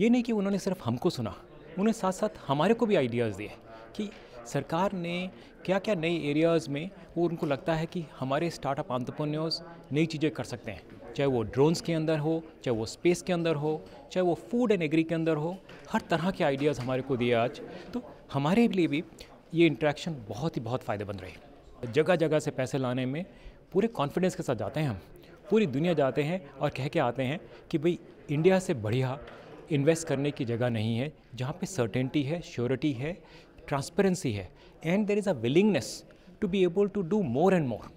ये नहीं कि उन्होंने सिर्फ़ हमको सुना उन्हें साथ साथ हमारे को भी आइडियाज़ दिए कि सरकार ने क्या क्या नए एरियाज़ में वो उनको लगता है कि हमारे स्टार्टअप आंट्रप्रन्योर्स नई चीज़ें कर सकते हैं। चाहे वो ड्रोन्स के अंदर हो, चाहे वो स्पेस के अंदर हो, चाहे वो फ़ूड एंड एग्री के अंदर हो, हर तरह के आइडियाज़ हमारे को दिए आज। तो हमारे लिए भी ये इंट्रैक्शन बहुत ही बहुत फ़ायदेमंद रही। जगह जगह से पैसे लाने में पूरे कॉन्फिडेंस के साथ जाते हैं हम, पूरी दुनिया जाते हैं और कह के आते हैं कि भाई इंडिया से बढ़िया इन्वेस्ट करने की जगह नहीं है, जहाँ पे सर्टेनिटी है श्योरिटी है ट्रांसपेरेंसी है and there is a willingness to be able to do more and more